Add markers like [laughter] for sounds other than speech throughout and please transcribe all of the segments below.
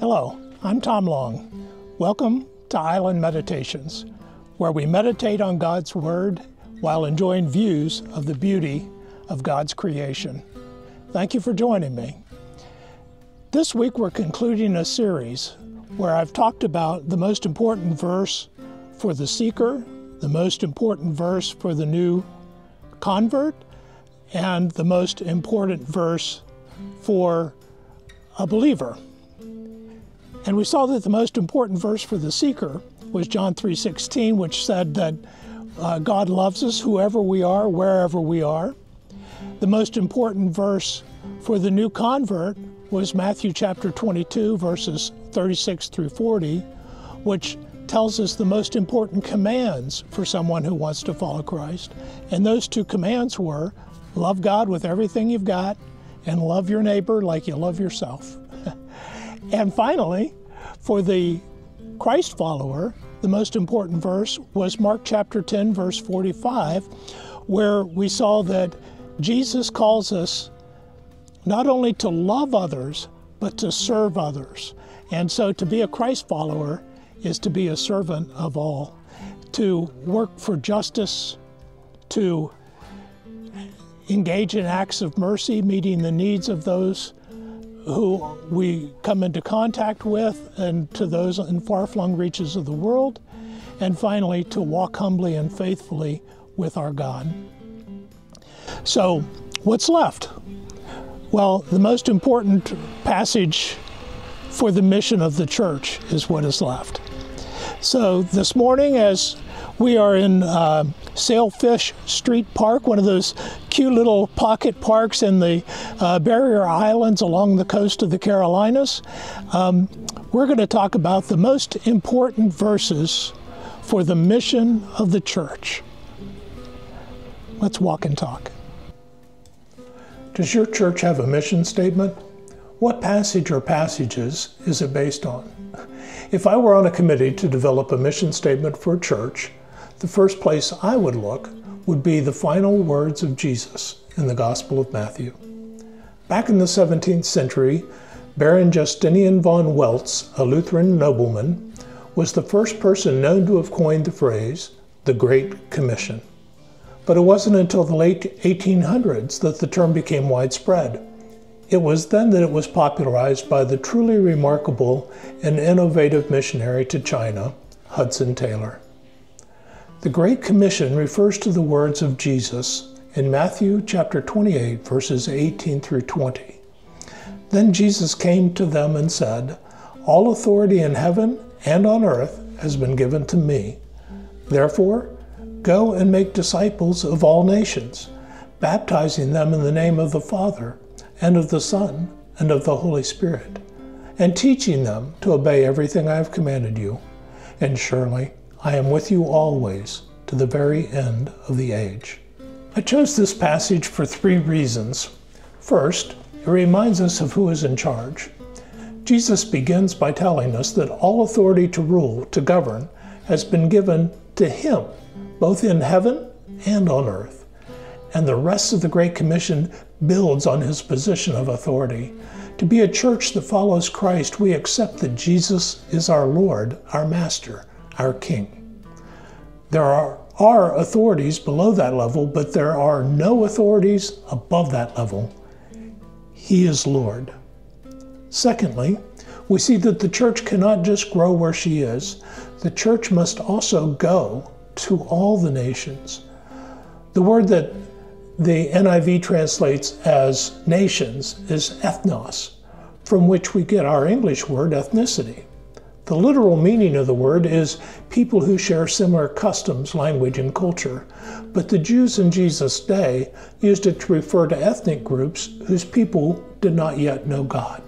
Hello, I'm Tom Long. Welcome to Island Meditations, where we meditate on God's Word while enjoying views of the beauty of God's creation. Thank you for joining me. This week we're concluding a series where I've talked about the most important verse for the seeker, the most important verse for the new convert, and the most important verse for a believer. And we saw that the most important verse for the seeker was John 3:16, which said that uh, God loves us whoever we are, wherever we are. The most important verse for the new convert was Matthew chapter 22, verses 36 through 40, which tells us the most important commands for someone who wants to follow Christ. And those two commands were love God with everything you've got and love your neighbor like you love yourself. And finally, for the Christ follower, the most important verse was Mark chapter 10, verse 45, where we saw that Jesus calls us not only to love others, but to serve others. And so to be a Christ follower is to be a servant of all, to work for justice, to engage in acts of mercy, meeting the needs of those who we come into contact with and to those in far flung reaches of the world, and finally to walk humbly and faithfully with our God. So, what's left? Well, the most important passage for the mission of the church is what is left. So, this morning, as we are in uh, Sailfish Street Park, one of those cute little pocket parks in the uh, barrier islands along the coast of the Carolinas. Um, we're going to talk about the most important verses for the mission of the church. Let's walk and talk. Does your church have a mission statement? What passage or passages is it based on? If I were on a committee to develop a mission statement for a church, the first place I would look would be the final words of Jesus in the Gospel of Matthew. Back in the 17th century, Baron Justinian von Welz, a Lutheran nobleman, was the first person known to have coined the phrase, the Great Commission. But it wasn't until the late 1800s that the term became widespread. It was then that it was popularized by the truly remarkable and innovative missionary to China, Hudson Taylor. The Great Commission refers to the words of Jesus in Matthew chapter 28, verses 18 through 20. Then Jesus came to them and said, All authority in heaven and on earth has been given to me. Therefore, go and make disciples of all nations, baptizing them in the name of the Father, and of the Son, and of the Holy Spirit, and teaching them to obey everything I have commanded you. And surely, I am with you always to the very end of the age. I chose this passage for three reasons. First, it reminds us of who is in charge. Jesus begins by telling us that all authority to rule, to govern, has been given to him, both in heaven and on earth. And the rest of the Great Commission builds on his position of authority. To be a church that follows Christ, we accept that Jesus is our Lord, our Master, our King. There are, are authorities below that level, but there are no authorities above that level. He is Lord. Secondly, we see that the church cannot just grow where she is, the church must also go to all the nations. The word that the NIV translates as nations is ethnos, from which we get our English word ethnicity. The literal meaning of the word is people who share similar customs, language, and culture, but the Jews in Jesus' day used it to refer to ethnic groups whose people did not yet know God.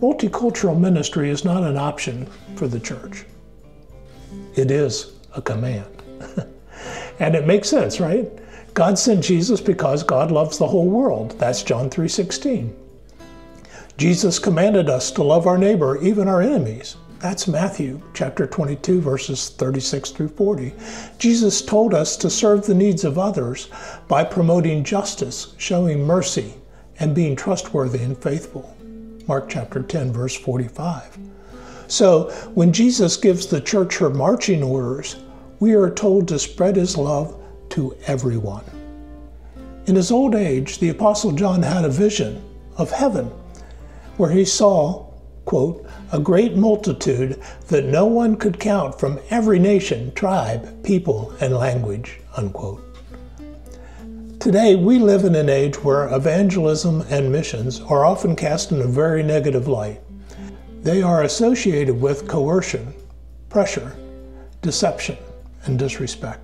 Multicultural ministry is not an option for the church. It is a command. [laughs] and it makes sense, right? God sent Jesus because God loves the whole world. That's John 3:16. Jesus commanded us to love our neighbor, even our enemies. That's Matthew chapter 22, verses 36 through 40. Jesus told us to serve the needs of others by promoting justice, showing mercy, and being trustworthy and faithful. Mark chapter 10, verse 45. So, when Jesus gives the church her marching orders, we are told to spread his love to everyone. In his old age, the Apostle John had a vision of heaven where he saw, quote, a great multitude that no one could count from every nation, tribe, people, and language, unquote. Today, we live in an age where evangelism and missions are often cast in a very negative light. They are associated with coercion, pressure, deception, and disrespect.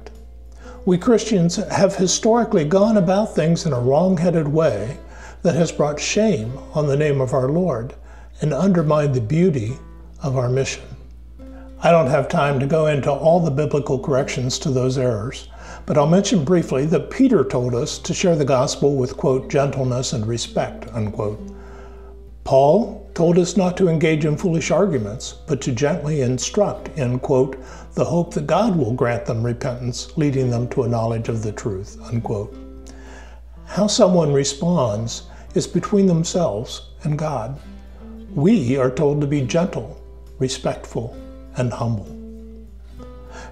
We Christians have historically gone about things in a wrong headed way that has brought shame on the name of our Lord and undermined the beauty of our mission. I don't have time to go into all the biblical corrections to those errors, but I'll mention briefly that Peter told us to share the gospel with, quote, gentleness and respect, unquote. Paul told us not to engage in foolish arguments, but to gently instruct in, quote, the hope that God will grant them repentance, leading them to a knowledge of the truth, unquote. How someone responds is between themselves and God. We are told to be gentle, respectful, and humble.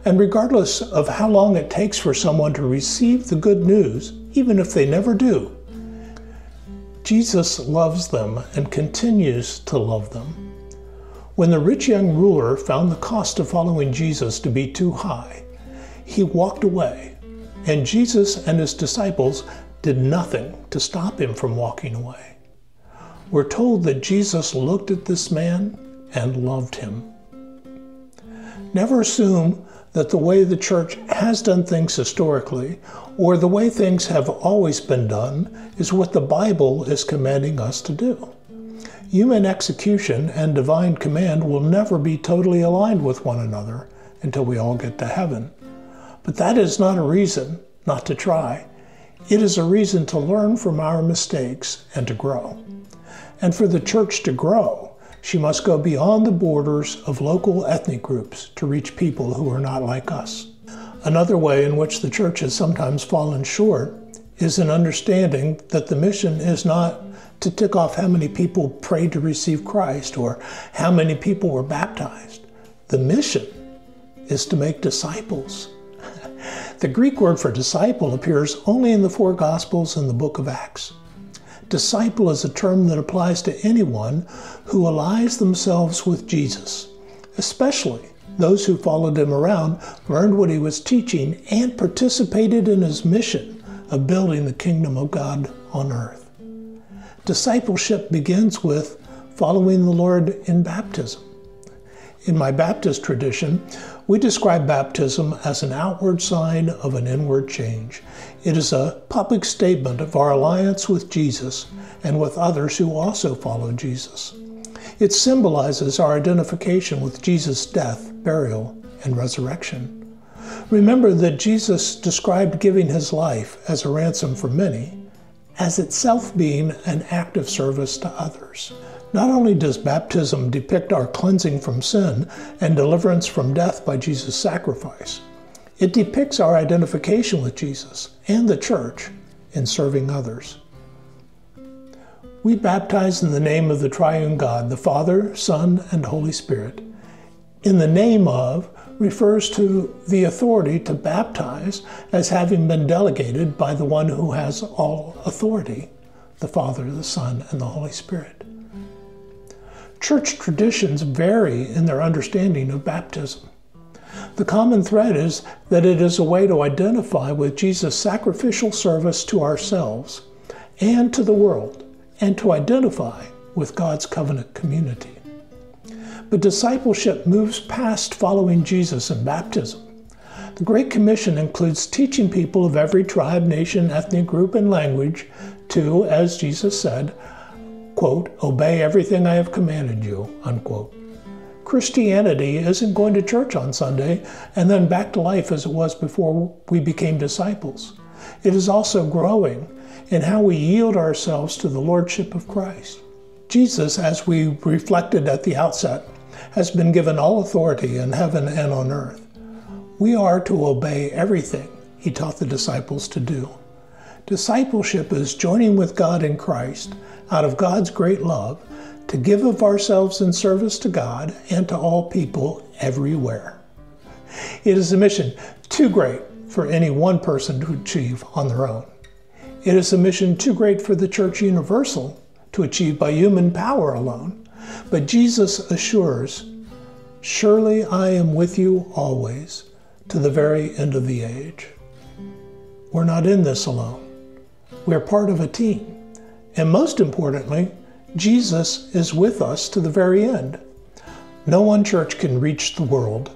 And regardless of how long it takes for someone to receive the good news, even if they never do, Jesus loves them and continues to love them. When the rich young ruler found the cost of following Jesus to be too high, he walked away, and Jesus and his disciples did nothing to stop him from walking away. We're told that Jesus looked at this man and loved him. Never assume that the way the church has done things historically, or the way things have always been done, is what the Bible is commanding us to do. Human execution and divine command will never be totally aligned with one another until we all get to heaven. But that is not a reason not to try. It is a reason to learn from our mistakes and to grow. And for the church to grow, she must go beyond the borders of local ethnic groups to reach people who are not like us. Another way in which the church has sometimes fallen short is in understanding that the mission is not to tick off how many people prayed to receive Christ or how many people were baptized. The mission is to make disciples. [laughs] the Greek word for disciple appears only in the four Gospels and the book of Acts. Disciple is a term that applies to anyone who allies themselves with Jesus, especially those who followed him around, learned what he was teaching, and participated in his mission of building the kingdom of God on earth. Discipleship begins with following the Lord in baptism. In my Baptist tradition, we describe baptism as an outward sign of an inward change. It is a public statement of our alliance with Jesus and with others who also follow Jesus. It symbolizes our identification with Jesus' death, burial, and resurrection. Remember that Jesus described giving his life as a ransom for many, as itself being an act of service to others. Not only does baptism depict our cleansing from sin and deliverance from death by Jesus' sacrifice, it depicts our identification with Jesus and the church in serving others. We baptize in the name of the triune God, the Father, Son, and Holy Spirit. In the name of refers to the authority to baptize as having been delegated by the one who has all authority, the Father, the Son, and the Holy Spirit. Church traditions vary in their understanding of baptism. The common thread is that it is a way to identify with Jesus' sacrificial service to ourselves and to the world, and to identify with God's covenant community. But discipleship moves past following Jesus in baptism. The Great Commission includes teaching people of every tribe, nation, ethnic group, and language to, as Jesus said, quote, obey everything I have commanded you, unquote. Christianity isn't going to church on Sunday and then back to life as it was before we became disciples. It is also growing in how we yield ourselves to the Lordship of Christ. Jesus, as we reflected at the outset, has been given all authority in heaven and on earth. We are to obey everything he taught the disciples to do. Discipleship is joining with God in Christ out of God's great love to give of ourselves in service to God and to all people everywhere. It is a mission too great for any one person to achieve on their own. It is a mission too great for the Church Universal to achieve by human power alone. But Jesus assures, Surely I am with you always to the very end of the age. We're not in this alone. We're part of a team. And most importantly, Jesus is with us to the very end. No one church can reach the world.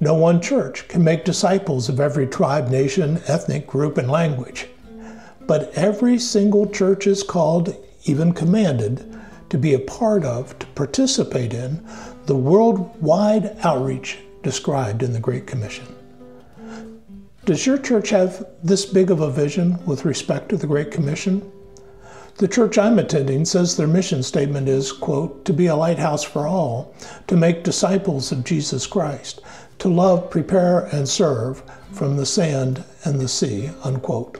No one church can make disciples of every tribe, nation, ethnic group, and language. But every single church is called, even commanded, to be a part of, to participate in, the worldwide outreach described in the Great Commission. Does your church have this big of a vision with respect to the Great Commission? The church I'm attending says their mission statement is, quote, to be a lighthouse for all, to make disciples of Jesus Christ, to love, prepare, and serve from the sand and the sea, unquote.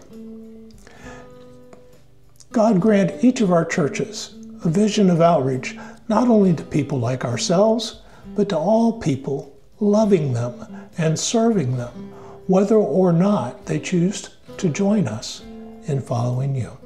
God grant each of our churches a vision of outreach not only to people like ourselves, but to all people, loving them and serving them, whether or not they choose to join us in following you.